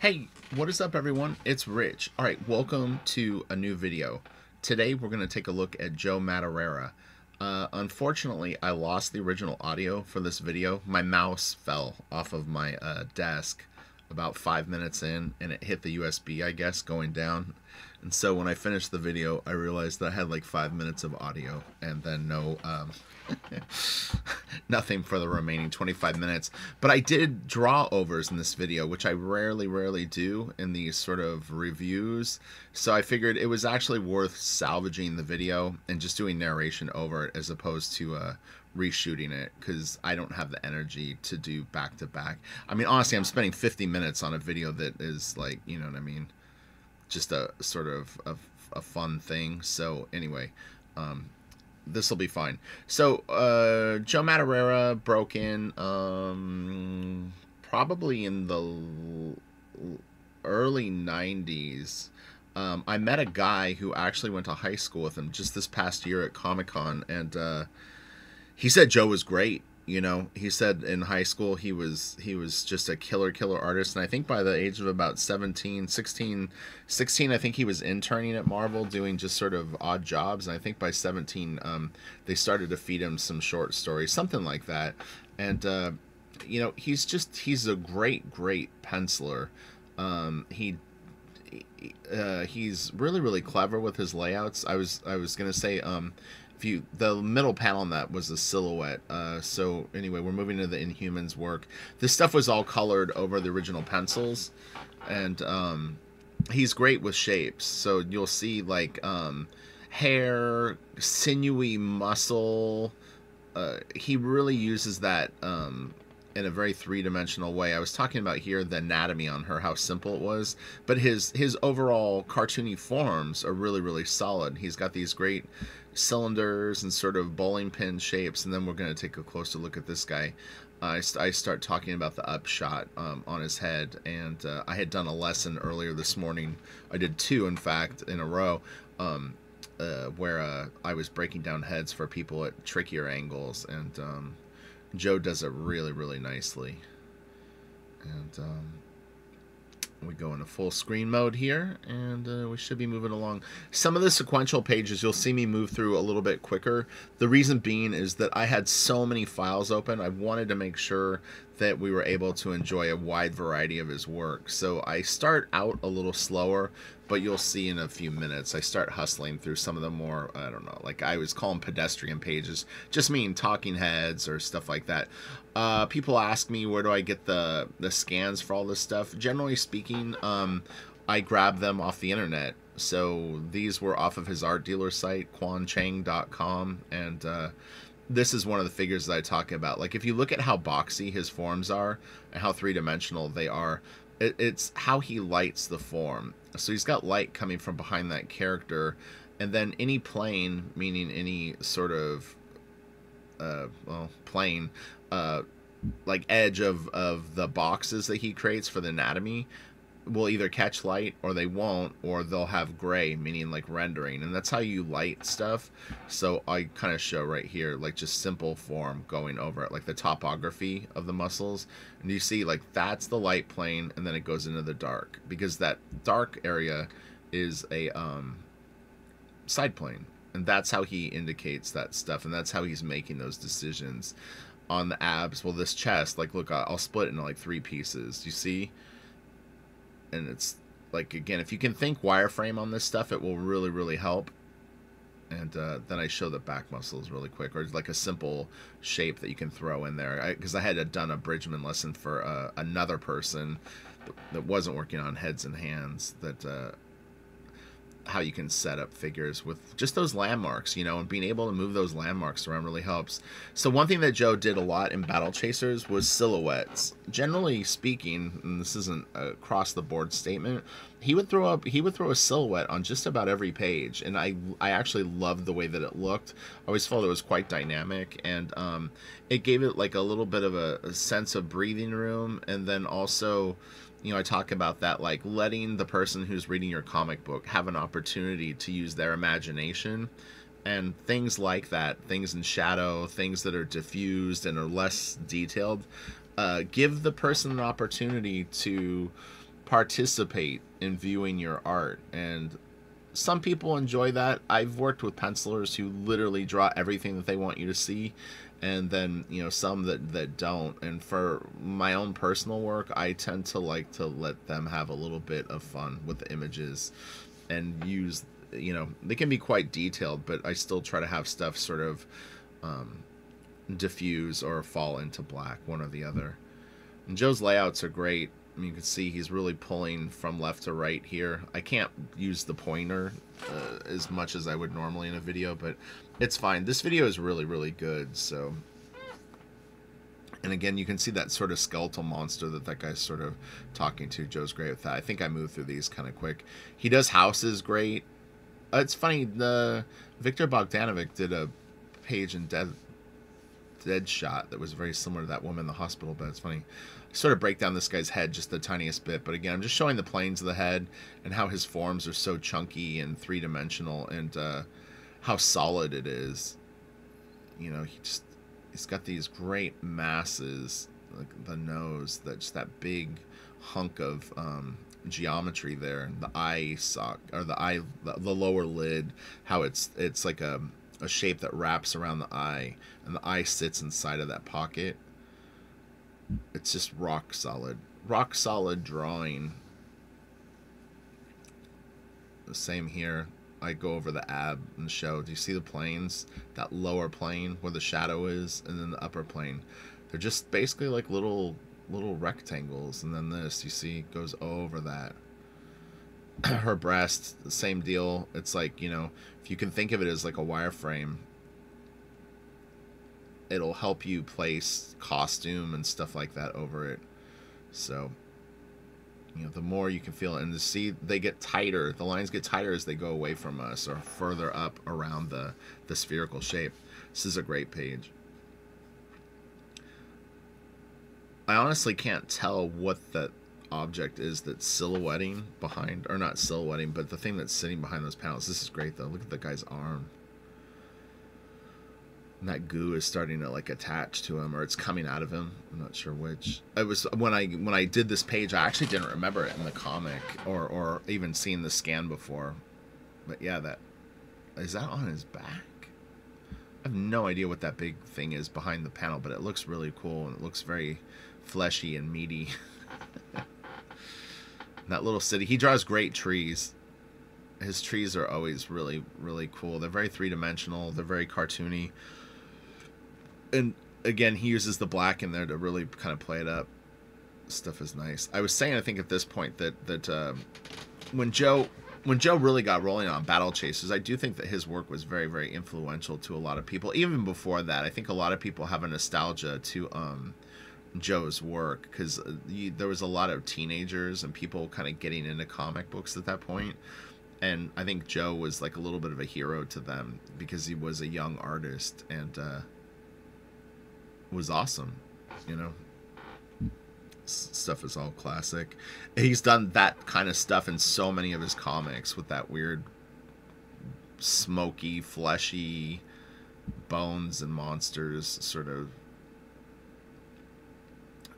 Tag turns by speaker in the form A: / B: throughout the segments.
A: Hey, what is up everyone? It's Rich. Alright, welcome to a new video. Today we're going to take a look at Joe Madureira. Uh, unfortunately, I lost the original audio for this video. My mouse fell off of my uh, desk about five minutes in and it hit the USB, I guess, going down. And so when I finished the video, I realized that I had like five minutes of audio and then no, um, nothing for the remaining 25 minutes. But I did draw overs in this video, which I rarely, rarely do in these sort of reviews. So I figured it was actually worth salvaging the video and just doing narration over it as opposed to uh, reshooting it because I don't have the energy to do back to back. I mean, honestly, I'm spending 50 minutes on a video that is like, you know what I mean? Just a sort of a, a fun thing. So anyway, um, this will be fine. So, uh, Joe Madureira broke in um, probably in the early 90s. Um, I met a guy who actually went to high school with him just this past year at Comic Con, and uh, he said Joe was great you know he said in high school he was he was just a killer killer artist. And i think by the age of about 17 16 16 i think he was interning at marvel doing just sort of odd jobs. And i think by 17 um, they started to feed him some short stories something like that. And uh, you know he's just he's a great great penciler. Um, he uh, he's really really clever with his layouts. I was i was gonna say um, if you the middle panel on that was a silhouette uh, so anyway we're moving to the inhumans work this stuff was all colored over the original pencils and um, he's great with shapes so you'll see like um, hair sinewy muscle uh, he really uses that um, in a very three-dimensional way. I was talking about here the anatomy on her, how simple it was, but his his overall cartoony forms are really really solid. He's got these great cylinders and sort of bowling pin shapes, and then we're going to take a closer look at this guy. I, st I start talking about the upshot um, on his head, and uh, I had done a lesson earlier this morning. I did two, in fact, in a row, um, uh, where uh, I was breaking down heads for people at trickier angles, and um, Joe does it really, really nicely. And um, we go into full screen mode here and uh, we should be moving along. Some of the sequential pages you'll see me move through a little bit quicker. The reason being is that I had so many files open I wanted to make sure that we were able to enjoy a wide variety of his work. So I start out a little slower but you'll see in a few minutes I start hustling through some of the more I don't know like I was calling pedestrian pages. Just mean talking heads or stuff like that uh, people ask me where do I get the the scans for all this stuff? Generally speaking um, I grab them off the internet. So these were off of his art dealer site quancheng.com and uh, this is one of the figures that I talk about. Like if you look at how boxy his forms are and how three-dimensional they are it, it's how he lights the form. So he's got light coming from behind that character, and then any plane, meaning any sort of, uh, well, plane, uh, like edge of of the boxes that he creates for the anatomy, will either catch light or they won't or they'll have gray meaning like rendering. And that's how you light stuff. So i kind of show right here like just simple form going over it like the topography of the muscles. And you see like that's the light plane and then it goes into the dark. Because that dark area is a um side plane. And that's how he indicates that stuff and that's how he's making those decisions on the abs well this chest like look i'll split it into like three pieces you see? And it's like again if you can think wireframe on this stuff it will really really help. And uh, then I show the back muscles really quick or like a simple shape that you can throw in there. Because I, I, had done a Bridgman lesson for uh, another person that wasn't working on heads and hands that uh, how you can set up figures with just those landmarks, you know, and being able to move those landmarks around really helps. So one thing that Joe did a lot in Battle Chasers was silhouettes. Generally speaking, and this isn't a across the board statement, he would throw up he would throw a silhouette on just about every page, and I I actually loved the way that it looked. I always felt it was quite dynamic, and um, it gave it like a little bit of a, a sense of breathing room, and then also you know, I talk about that, like letting the person who's reading your comic book have an opportunity to use their imagination and things like that, things in shadow, things that are diffused and are less detailed, uh, give the person an opportunity to participate in viewing your art and some people enjoy that. I've worked with pencilers who literally draw everything that they want you to see and then you know some that that don't. And for my own personal work i tend to like to let them have a little bit of fun with the images and use you know they can be quite detailed but i still try to have stuff sort of um, diffuse or fall into black one or the other. And joe's layouts are great You can see he's really pulling from left to right here. I can't use the pointer uh, as much as I would normally in a video, but it's fine. This video is really, really good, so... And again, you can see that sort of skeletal monster that that guy's sort of talking to. Joe's great with that. I think I moved through these kind of quick. He does houses great. Uh, it's funny, the Viktor Bogdanovic did a page in Dead, Dead Shot that was very similar to that woman in the hospital, but it's funny sort of break down this guy's head just the tiniest bit. But again, I'm just showing the planes of the head and how his forms are so chunky and three dimensional and uh, how solid it is. You know, he just he's got these great masses, like the nose, that just that big hunk of um, geometry there. The eye sock or the eye, the, the lower lid, how it's it's like a a shape that wraps around the eye, and the eye sits inside of that pocket it's just rock solid. Rock solid drawing. The same here. I go over the ab and show. Do you see the planes? That lower plane where the shadow is, and then the upper plane. They're just basically like little little rectangles, and then this you see goes over that. Her breast, the same deal. It's like you know, if you can think of it as like a wireframe, it'll help you place costume and stuff like that over it. So, you know, the more you can feel it, and to see they get tighter, the lines get tighter as they go away from us or further up around the the spherical shape. This is a great page. I honestly can't tell what that object is that's silhouetting behind, or not silhouetting, but the thing that's sitting behind those panels. This is great though. Look at the guy's arm. And that goo is starting to like attach to him or it's coming out of him. I'm not sure which. It was when i when i did this page i actually didn't remember it in the comic or or even seen the scan before. But yeah that is that on his back? I have no idea what that big thing is behind the panel but it looks really cool and it looks very fleshy and meaty. That little city he draws great trees. His trees are always really really cool. They're very three-dimensional. They're very cartoony and again, he uses the black in there to really kind of play it up. Stuff is nice. I was saying, I think at this point that that um, when Joe when Joe really got rolling on Battle Chasers, I do think that his work was very very influential to a lot of people. Even before that, I think a lot of people have a nostalgia to um, Joe's work because uh, there was a lot of teenagers and people kind of getting into comic books at that point and I think Joe was like a little bit of a hero to them because he was a young artist and uh, was awesome. You know, S stuff is all classic. He's done that kind of stuff in so many of his comics with that weird, smoky, fleshy bones and monsters sort of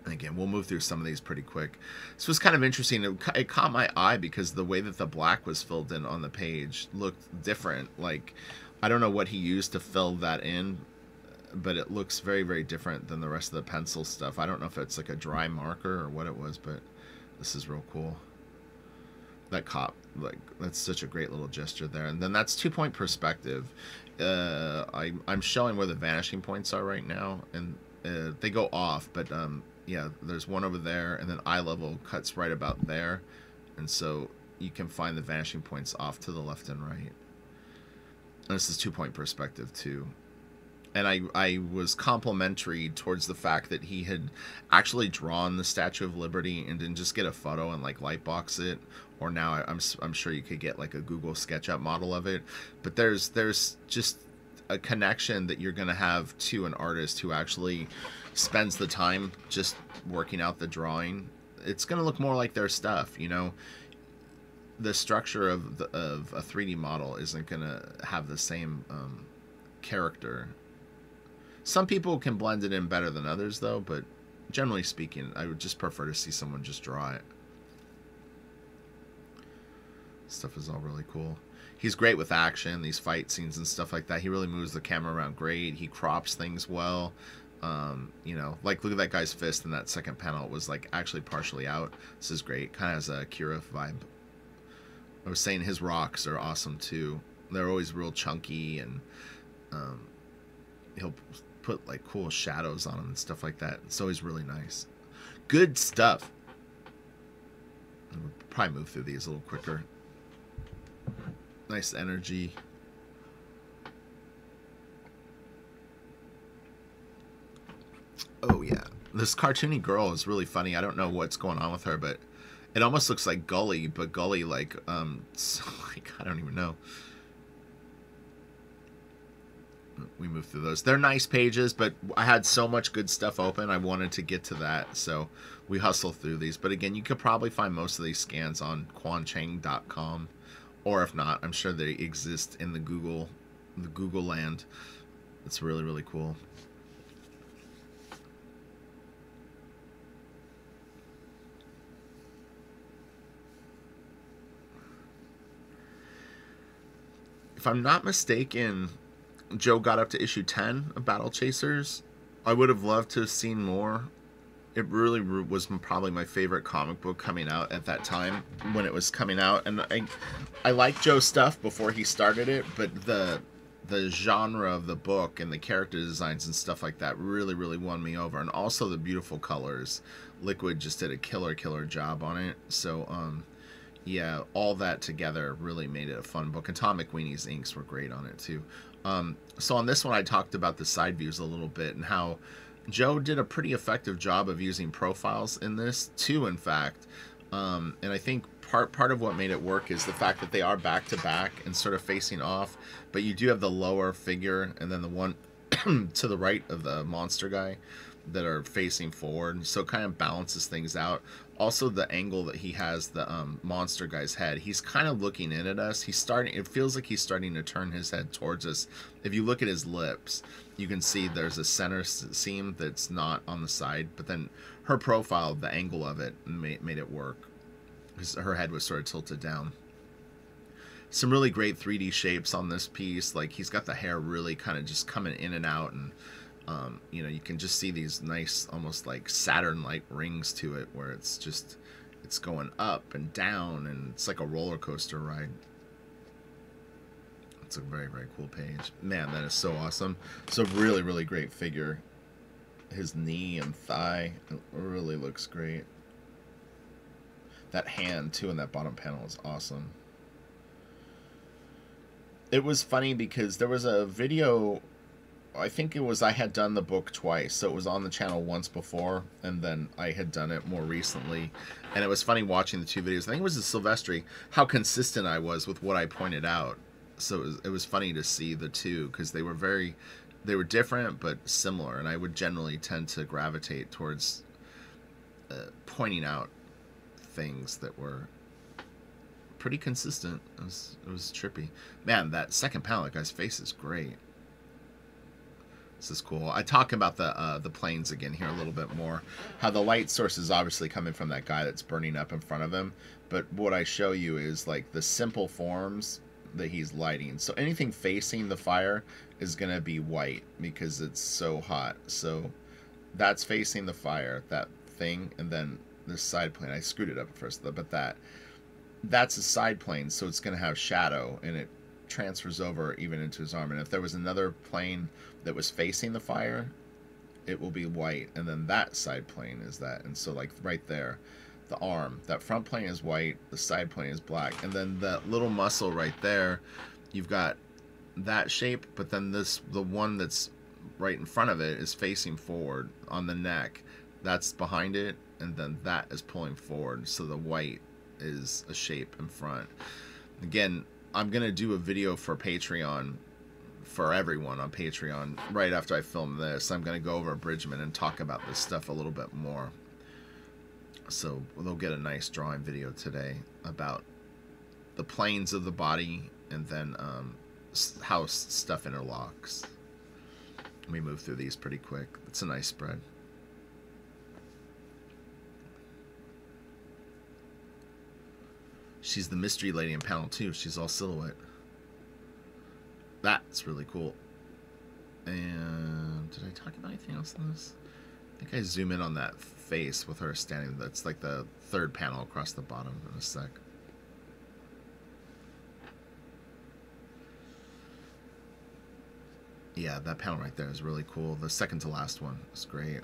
A: again, we'll move through some of these pretty quick. This was kind of interesting. It, it, caught my eye because the way that the black was filled in on the page looked different. Like, I don't know what he used to fill that in, but it looks very very different than the rest of the pencil stuff. I don't know if it's like a dry marker or what it was, but this is real cool. That cop, like that's such a great little gesture there. And then that's two point perspective. Uh, I I'm showing where the vanishing points are right now, and uh, they go off, but um, yeah, there's one over there, and then eye level cuts right about there, and so you can find the vanishing points off to the left and right. And this is two point perspective too and I, I was complimentary towards the fact that he had actually drawn the Statue of Liberty and didn't just get a photo and like lightbox it. Or now I'm I'm sure you could get like a Google SketchUp model of it. But there's there's just a connection that you're gonna have to an artist who actually spends the time just working out the drawing. It's gonna look more like their stuff, you know. The structure of the, of a 3D model isn't gonna have the same um, character some people can blend it in better than others, though, but generally speaking, I would just prefer to see someone just draw it. Stuff is all really cool. He's great with action, these fight scenes and stuff like that. He really moves the camera around great. He crops things well. Um, you know, like look at that guy's fist in that second panel. It was like actually partially out. This is great. Kind of has a Kira vibe. I was saying his rocks are awesome too. They're always real chunky and um, he'll put like cool shadows on them and stuff like that. It's always really nice. Good stuff. We'll probably move through these a little quicker. Nice energy. Oh yeah, this cartoony girl is really funny. I don't know what's going on with her, but it almost looks like Gully, but Gully like um, like I don't even know. We move through those. They're nice pages, but I had so much good stuff open. I wanted to get to that, so we hustle through these. But again, you could probably find most of these scans on quancheng.com, or if not, I'm sure they exist in the Google, the Google land. It's really really cool. if I'm not mistaken, Joe got up to issue 10 of Battle Chasers. I would have loved to have seen more. It really was probably my favorite comic book coming out at that time when it was coming out. And I, I liked Joe's stuff before he started it, but the the genre of the book and the character designs and stuff like that really, really won me over. And also the beautiful colors. Liquid just did a killer, killer job on it. So, um, yeah, all that together really made it a fun book. Atomic Weenies inks were great on it too. Um, so on this one, I talked about the side views a little bit and how Joe did a pretty effective job of using profiles in this too. In fact, um, and I think part part of what made it work is the fact that they are back to back and sort of facing off, but you do have the lower figure and then the one to the right of the monster guy that are facing forward so it kind of balances things out also the angle that he has the um, monster guy's head he's kind of looking in at us. He's starting it feels like he's starting to turn his head towards us. If you look at his lips you can see there's a center seam that's not on the side but then her profile the angle of it made, made it work. Her head was sort of tilted down. Some really great 3d shapes on this piece like he's got the hair really kind of just coming in and out and um, you know, you can just see these nice, almost like Saturn-like rings to it, where it's just, it's going up and down, and it's like a roller coaster ride. It's a very, very cool page. Man, that is so awesome. It's a really, really great figure. His knee and thigh really looks great. That hand, too, in that bottom panel is awesome. It was funny because there was a video I think it was I had done the book twice, so it was on the channel once before, and then I had done it more recently. And it was funny watching the two videos. I think it was the Silvestri, how consistent I was with what I pointed out. So it was, it was funny to see the two because they were very, they were different but similar, and I would generally tend to gravitate towards uh, pointing out things that were pretty consistent. It was, it was trippy. Man, that second that guy's face is great. This is cool. I talk about the uh, the planes again here a little bit more. How the light source is obviously coming from that guy that's burning up in front of him. But what I show you is like the simple forms that he's lighting. So anything facing the fire is going to be white because it's so hot. So that's facing the fire, that thing, and then this side plane. I screwed it up at first, but that that's a side plane, so it's going to have shadow, and it transfers over even into his arm. And if there was another plane that was facing the fire, it will be white. And then that side plane is that. And so like right there, the arm, that front plane is white, the side plane is black. And then that little muscle right there, you've got that shape, but then this, the one that's right in front of it is facing forward on the neck. That's behind it. And then that is pulling forward. So the white is a shape in front. Again, I'm gonna do a video for Patreon for everyone on Patreon right after I film this. I'm gonna go over Bridgman and talk about this stuff a little bit more. So they'll get a nice drawing video today about the planes of the body and then um, how stuff interlocks. We move through these pretty quick. It's a nice spread. She's the mystery lady in panel two. She's all silhouette. That's really cool. And did I talk about anything else in this? I think I zoom in on that face with her standing. That's like the third panel across the bottom in a sec. Yeah, that panel right there is really cool. The second to last one is great.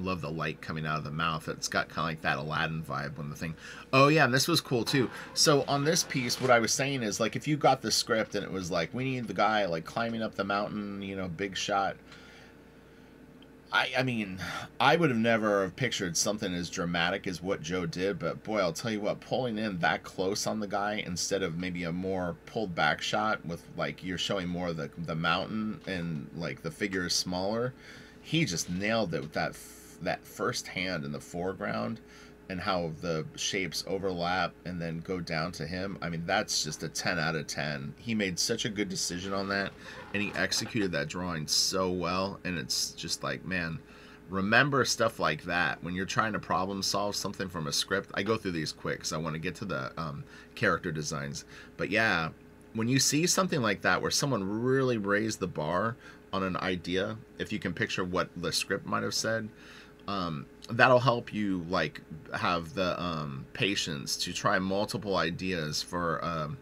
A: Love the light coming out of the mouth. It's got kind of like that Aladdin vibe when the thing. Oh yeah, and this was cool too. So on this piece, what I was saying is like if you got the script and it was like we need the guy like climbing up the mountain, you know, big shot I, I mean, I would have never have pictured something as dramatic as what Joe did, but boy, I'll tell you what, pulling in that close on the guy instead of maybe a more pulled back shot with like you're showing more of the the mountain and like the figure is smaller, he just nailed it with that that first hand in the foreground and how the shapes overlap and then go down to him. I mean, that's just a 10 out of 10. He made such a good decision on that and he executed that drawing so well. And it's just like, man, remember stuff like that when you're trying to problem solve something from a script. I go through these quick because I want to get to the um, character designs. But yeah, when you see something like that where someone really raised the bar on an idea, if you can picture what the script might have said, um, that'll help you like have the um, patience to try multiple ideas for um,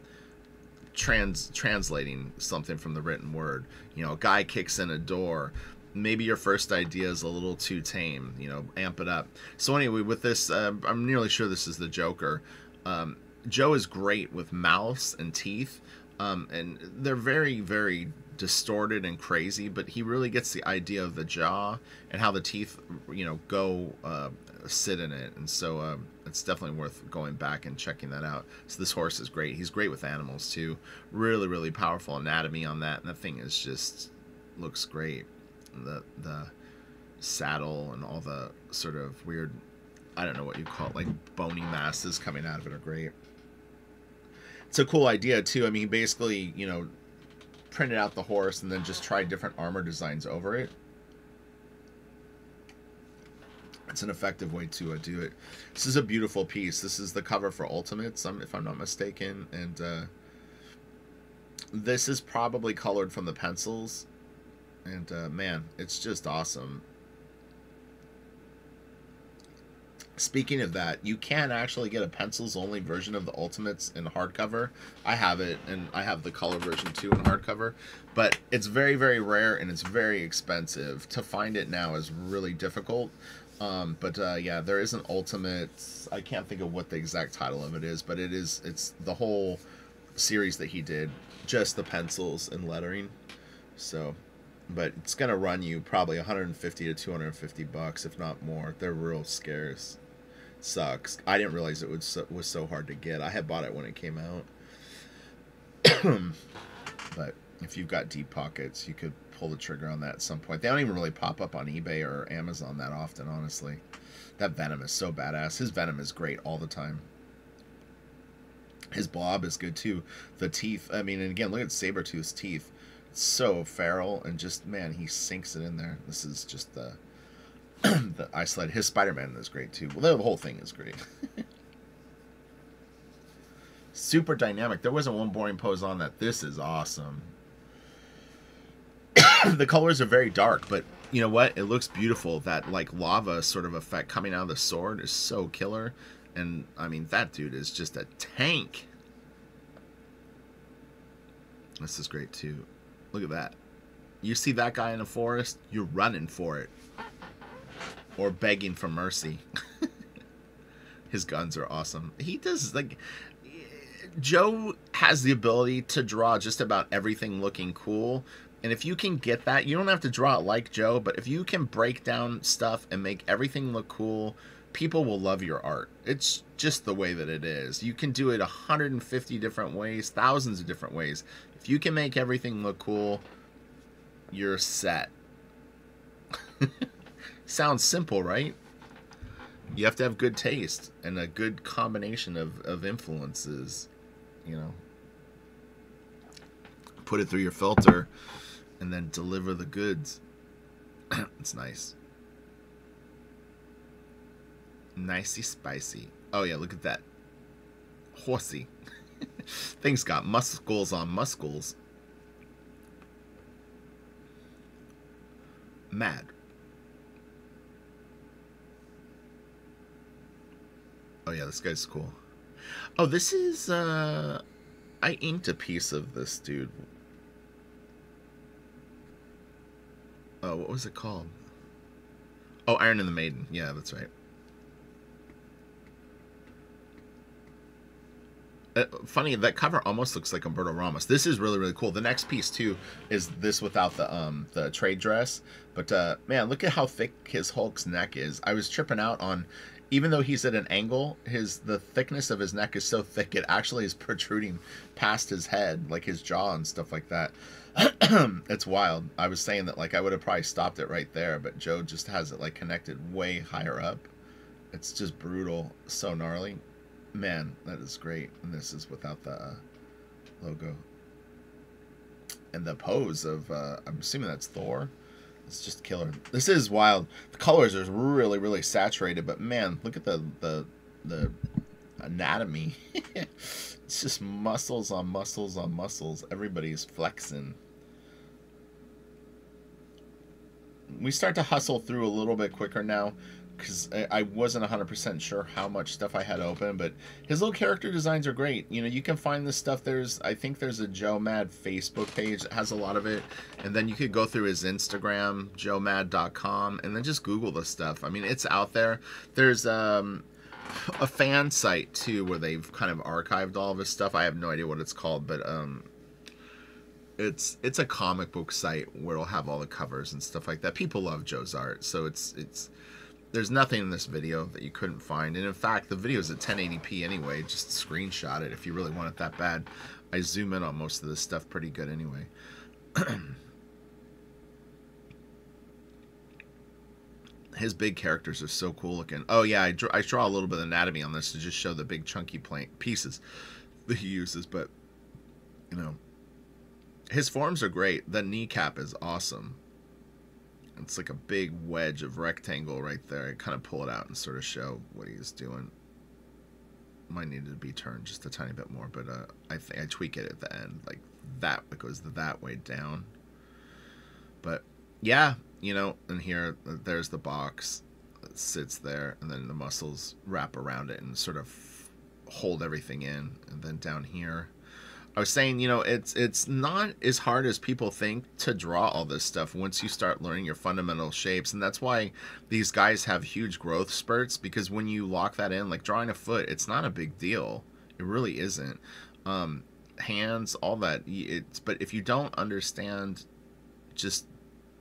A: trans translating something from the written word. You know, a guy kicks in a door. Maybe your first idea is a little too tame. You know, amp it up. So anyway, with this, uh, I'm nearly sure this is the Joker. Um, Joe is great with mouths and teeth, um, and they're very, very distorted and crazy, but he really gets the idea of the jaw and how the teeth, you know, go uh, sit in it. And so um, it's definitely worth going back and checking that out. So this horse is great. He's great with animals too. Really, really powerful anatomy on that. And that thing is just looks great. The the saddle and all the sort of weird, I don't know what you call it, like bony masses coming out of it are great. It's a cool idea too. I mean, basically, you know, printed out the horse and then just tried different armor designs over it. It's an effective way to uh, do it. This is a beautiful piece. This is the cover for Ultimates, if I'm not mistaken. And uh, this is probably colored from the pencils. And uh, man, it's just awesome. Speaking of that, you can actually get a pencils only version of the Ultimates in hardcover. I have it, and I have the color version too in hardcover. But it's very, very rare and it's very expensive. To find it now is really difficult. Um, but uh, yeah, there is an Ultimate. I can't think of what the exact title of it is, but it is. It's the whole series that he did, just the pencils and lettering. So, but it's gonna run you probably 150 to 250 bucks, if not more. They're real scarce sucks. I didn't realize it was so, was so hard to get. I had bought it when it came out. but if you've got deep pockets, you could pull the trigger on that at some point. They don't even really pop up on eBay or Amazon that often, honestly. That Venom is so badass. His Venom is great all the time. His Blob is good too. The teeth, I mean, and again, look at Sabretooth's teeth. It's so feral and just, man, he sinks it in there. This is just the the I sled. His Spider Man is great too. Well, the whole thing is great. Super dynamic. There wasn't one boring pose on that. This is awesome. the colors are very dark, but you know what? It looks beautiful. That like lava sort of effect coming out of the sword is so killer. And I mean, that dude is just a tank. This is great too. Look at that. You see that guy in a forest, you're running for it or begging for mercy. His guns are awesome. He does like Joe has the ability to draw just about everything looking cool. And if you can get that, you don't have to draw it like Joe, but if you can break down stuff and make everything look cool, people will love your art. It's just the way that it is. You can do it 150 different ways, thousands of different ways. If you can make everything look cool, you're set. Sounds simple, right? You have to have good taste and a good combination of, of influences, you know. Put it through your filter and then deliver the goods. it's nice. Nicey spicy. Oh yeah, look at that. horsey. Things got muscles on muscles. Mad. Oh yeah, this guy's cool. Oh, this is uh I inked a piece of this dude. Oh, what was it called? Oh, Iron and the Maiden. Yeah, that's right. Uh, funny that cover almost looks like Humberto Ramos. This is really really cool. The next piece too is this without the um the trade dress. But uh, man, look at how thick his Hulk's neck is. I was tripping out on, even though he's at an angle, his the thickness of his neck is so thick it actually is protruding past his head, like his jaw and stuff like that. it's wild. I was saying that like I would have probably stopped it right there, but Joe just has it like connected way higher up. It's just brutal, so gnarly. Man, that is great. And this is without the uh, logo. And the pose of, uh, I'm assuming that's Thor. It's just killer. This is wild. The colors are really, really saturated, but man, look at the the the anatomy. it's just muscles on muscles on muscles. Everybody's flexing. We start to hustle through a little bit quicker now because I wasn't 100% sure how much stuff I had open, but his little character designs are great. You know, you can find this stuff. There's, I think there's a Joe Mad Facebook page that has a lot of it. And then you could go through his Instagram, joemad.com, and then just Google the stuff. I mean, it's out there. There's um, a fan site, too, where they've kind of archived all of his stuff. I have no idea what it's called, but um, it's it's a comic book site where it'll have all the covers and stuff like that. People love Joe's art, so it's it's there's nothing in this video that you couldn't find. And in fact, the video is at 1080p anyway. Just screenshot it if you really want it that bad. I zoom in on most of this stuff pretty good anyway. His big characters are so cool looking. Oh yeah, I draw, I draw a little bit of anatomy on this to just show the big chunky plank pieces that he uses. But, you know, his forms are great. The kneecap is awesome. It's like a big wedge of rectangle right there. I kind of pull it out and sort of show what he's doing. Might need to be turned just a tiny bit more, but uh, I think I tweak it at the end, like that. It goes that way down. But yeah, you know, and here there's the box that sits there, and then the muscles wrap around it and sort of hold everything in, and then down here I was saying, you know, it's it's not as hard as people think to draw all this stuff once you start learning your fundamental shapes, and that's why these guys have huge growth spurts because when you lock that in, like drawing a foot, it's not a big deal. It really isn't. Um, hands, all that. It's but if you don't understand just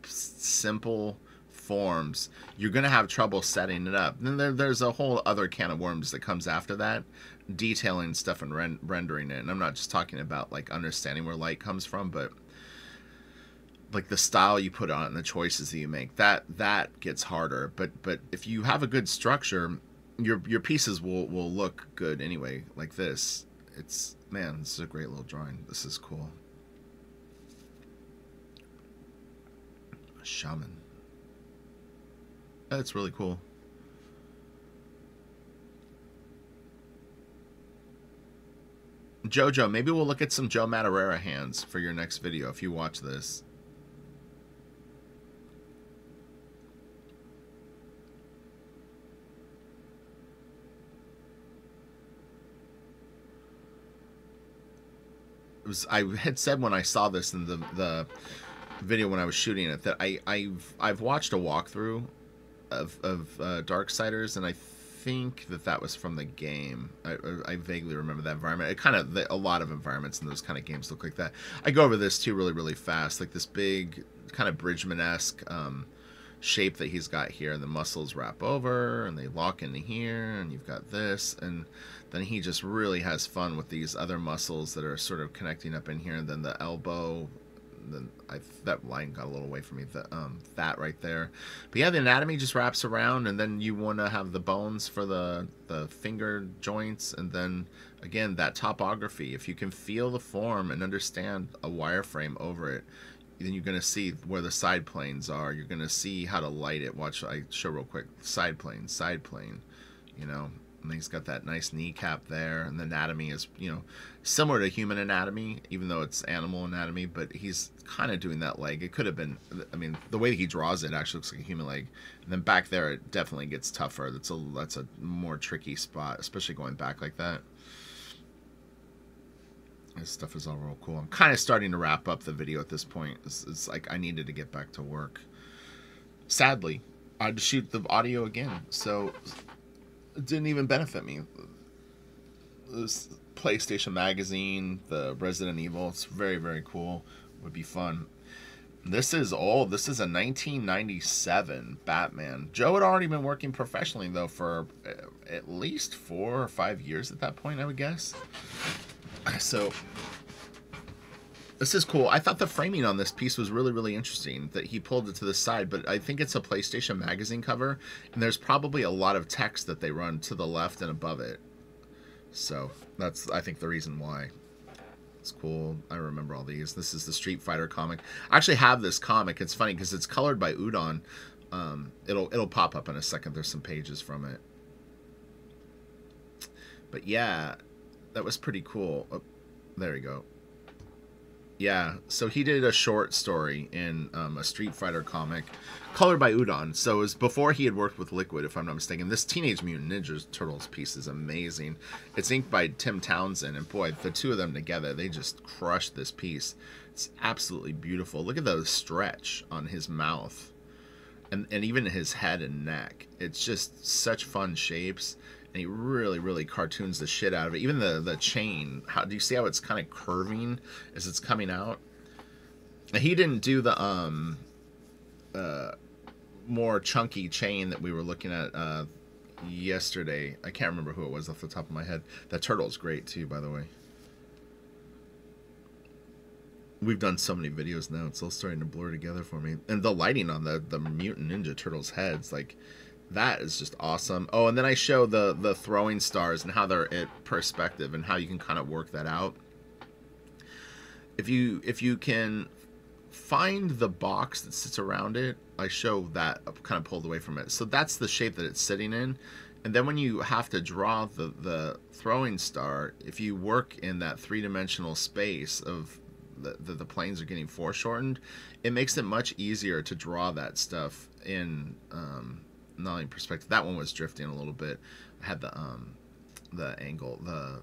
A: simple forms, you're gonna have trouble setting it up. Then there, there's a whole other can of worms that comes after that detailing stuff and ren- rendering it. And I'm not just talking about like understanding where light comes from, but like the style you put on it and the choices that you make. That that gets harder. But but if you have a good structure, your your pieces will will look good anyway. Like this, it's man, this is a great little drawing. This is cool. Shaman. That's really cool. Jojo, maybe we'll look at some Joe Madureira hands for your next video if you watch this. Was, I had said when I saw this in the the video when I was shooting it that I I've I've watched a walkthrough of of uh, Darksiders and I think that that was from the game. I, I vaguely remember that environment. It kind of a lot of environments in those kind of games look like that. I go over this too really really fast, like this big kind of Bridgman esque um, shape that he's got here, and the muscles wrap over and they lock into here, and you've got this, and then he just really has fun with these other muscles that are sort of connecting up in here, and then the elbow then I, that line got a little away from me. The um, that right there, but yeah, the anatomy just wraps around, and then you want to have the bones for the the finger joints, and then again that topography. If you can feel the form and understand a wireframe over it, then you're gonna see where the side planes are. You're gonna see how to light it. Watch, I show real quick. Side plane, side plane. You know, And he's got that nice kneecap there, and the anatomy is, you know, similar to human anatomy, even though it's animal anatomy. But he's kind of doing that leg. It could have been, I mean, the way he draws it actually looks like a human leg. And then back there, it definitely gets tougher. That's a that's a more tricky spot, especially going back like that. This stuff is all real cool. I'm kind of starting to wrap up the video at this point. It's, it's like I needed to get back to work. Sadly, I had to shoot the audio again, so didn't even benefit me. This PlayStation Magazine, the Resident Evil, it's very, very cool. Would be fun. This is old. This is a 1997 Batman. Joe had already been working professionally, though, for uh, at least four or five years at that point, I would guess. So, this is cool. I thought the framing on this piece was really, really interesting that he pulled it to the side, but I think it's a PlayStation Magazine cover, and there's probably a lot of text that they run to the left and above it. So, that's, I think, the reason why. It's cool. I remember all these. This is the Street Fighter comic. I actually have this comic. It's funny because it's colored by Udon. Um, it'll it'll pop up in a second. There's some pages from it. But yeah, that was pretty cool. Oh, there you go. Yeah, so he did a short story in um, a Street Fighter comic, colored by Udon. So it was before he had worked with Liquid, if I'm not mistaken. This Teenage Mutant Ninja Turtles piece is amazing. It's inked by Tim Townsend, and boy, the two of them together, they just crushed this piece. It's absolutely beautiful. Look at the stretch on his mouth, and and even his head and neck. It's just such fun shapes and he really really cartoons the shit out of it. Even the the chain how do you see how it's kind of curving as it's coming out? He didn't do the um uh more chunky chain that we were looking at uh yesterday. I can't remember who it was off the top of my head. That turtle is great too by the way. We've done so many videos now it's all starting to blur together for me. And the lighting on the the mutant ninja turtles heads like that is just awesome. Oh, and then I show the the throwing stars and how they're at perspective and how you can kind of work that out. If you if you can find the box that sits around it, I show that kind of pulled away from it. So that's the shape that it's sitting in. And then when you have to draw the, the throwing star, if you work in that three-dimensional space of the, the, the planes are getting foreshortened, it makes it much easier to draw that stuff in um, not only perspective. That one was drifting a little bit. I had the um the angle the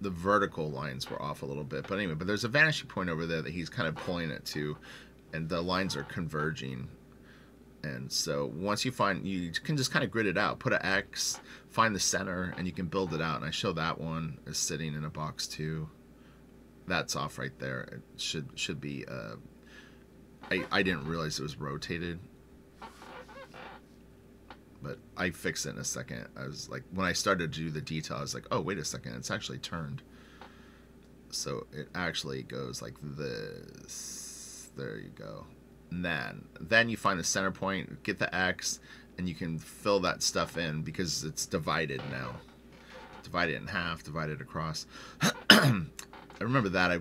A: the vertical lines were off a little bit. But anyway, but there's a vanishing point over there that he's kind of pulling it to, and the lines are converging. And so once you find, you can just kind of grid it out. Put an X, find the center, and you can build it out. And I show that one is sitting in a box too. That's off right there. It should should be. Uh, I I didn't realize it was rotated but I fixed it in a second. I was like, when I started to do the detail, I was like, oh, wait a second, it's actually turned. So it actually goes like this. There you go. And then, then you find the center point, get the X, and you can fill that stuff in because it's divided now. Divide it in half, divide it across. I remember that. I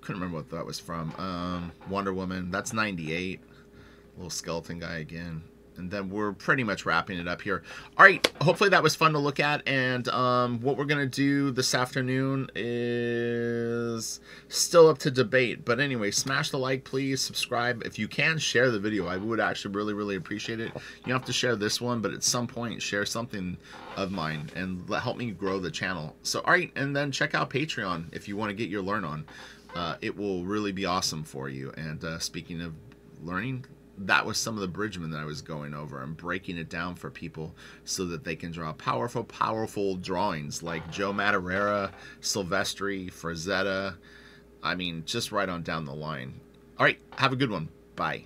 A: couldn't remember what that was from. Um, Wonder Woman. That's 98. Little skeleton guy again and then we're pretty much wrapping it up here. All right, hopefully that was fun to look at, and um, what we're going to do this afternoon is still up to debate. But anyway, smash the like, please, subscribe. If you can, share the video. I would actually really, really appreciate it. You don't have to share this one, but at some point, share something of mine and help me grow the channel. So, all right, and then check out Patreon if you want to get your learn on. Uh, it will really be awesome for you. And uh, speaking of learning, that was some of the bridgman that I was going over. I'm breaking it down for people so that they can draw powerful, powerful drawings like Joe Madureira, Silvestri, Frazetta. I mean, just right on down the line. All right, have a good one. Bye.